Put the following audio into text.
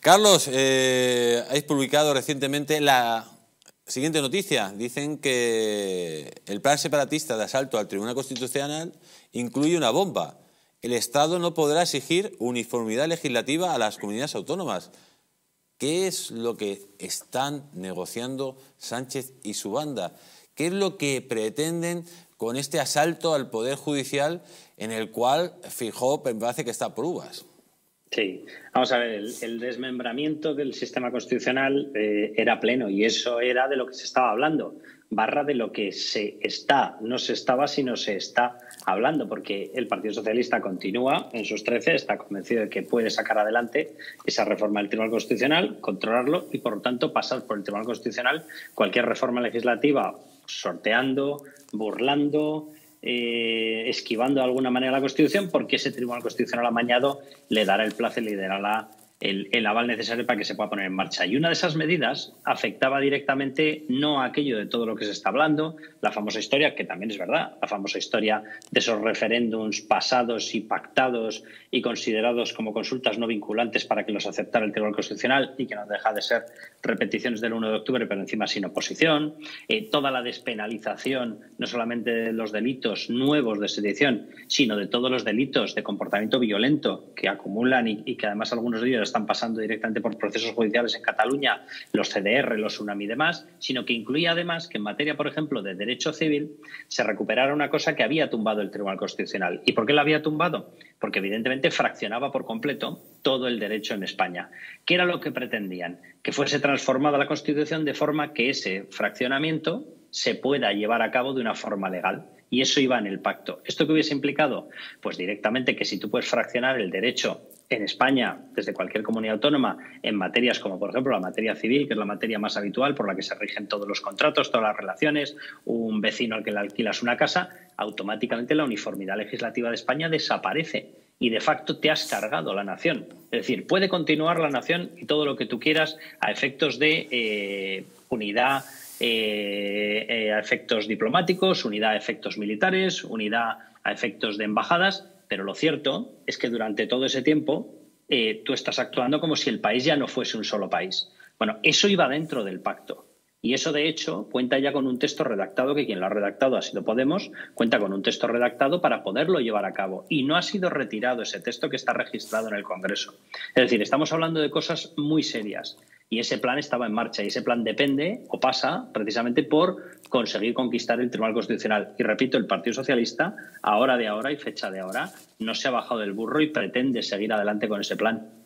Carlos, eh, habéis publicado recientemente la siguiente noticia. Dicen que el plan separatista de asalto al Tribunal Constitucional incluye una bomba. El Estado no podrá exigir uniformidad legislativa a las comunidades autónomas. ¿Qué es lo que están negociando Sánchez y su banda? ¿Qué es lo que pretenden con este asalto al Poder Judicial en el cual fijó, parece que está por uvas? Sí, vamos a ver, el, desmembramiento del sistema constitucional eh, era pleno y eso era de lo que se estaba hablando, barra de lo que se está, no se estaba, sino se está hablando, porque el Partido Socialista continúa en sus trece, está convencido de que puede sacar adelante esa reforma del Tribunal Constitucional, controlarlo y, por lo tanto, pasar por el Tribunal Constitucional cualquier reforma legislativa sorteando, burlando, eh, esquivando de alguna manera la Constitución, porque ese Tribunal Constitucional amañado le dará el plazo y le dará el, aval necesario para que se pueda poner en marcha. Y una de esas medidas afectaba directamente no a aquello de todo lo que se está hablando, la famosa historia, que también es verdad, la famosa historia de esos referéndums pasados y pactados y considerados como consultas no vinculantes para que los aceptara el Tribunal Constitucional y que no deja de ser repeticiones del 1 de octubre, pero encima sin oposición, eh, toda la despenalización no solamente de los delitos nuevos de sedición, sino de todos los delitos de comportamiento violento que acumulan y, y que además algunos de ellos están pasando directamente por procesos judiciales en Cataluña, los CDR, los Tsunami y demás, sino que incluía además que en materia, por ejemplo, de derecho civil, se recuperara una cosa que había tumbado el Tribunal Constitucional. ¿Y por qué la había tumbado? Porque evidentemente fraccionaba por completo todo el derecho en España. ¿Qué era lo que pretendían? Que fuese transformada la Constitución de forma que ese fraccionamiento se pueda llevar a cabo de una forma legal. Y eso iba en el pacto. ¿Esto qué hubiese implicado? Pues directamente que si tú puedes fraccionar el derecho en España, desde cualquier comunidad autónoma, en materias como, por ejemplo, la materia civil, que es la materia más habitual por la que se rigen todos los contratos, todas las relaciones, un vecino al que le alquilas una casa, automáticamente la uniformidad legislativa de España desaparece y de facto te has cargado la nación. Es decir, puede continuar la nación y todo lo que tú quieras a efectos de eh, unidad eh, eh, a efectos diplomáticos, unidad a efectos militares, unidad a efectos de embajadas, pero lo cierto es que durante todo ese tiempo eh, tú estás actuando como si el país ya no fuese un solo país. Bueno, eso iba dentro del pacto. Y eso, de hecho, cuenta ya con un texto redactado, que quien lo ha redactado ha sido Podemos, cuenta con un texto redactado para poderlo llevar a cabo. Y no ha sido retirado ese texto que está registrado en el Congreso. Es decir, estamos hablando de cosas muy serias y ese plan estaba en marcha y ese plan depende o pasa precisamente por conseguir conquistar el Tribunal Constitucional. Y repito, el Partido Socialista, ahora de ahora y fecha de ahora, no se ha bajado del burro y pretende seguir adelante con ese plan.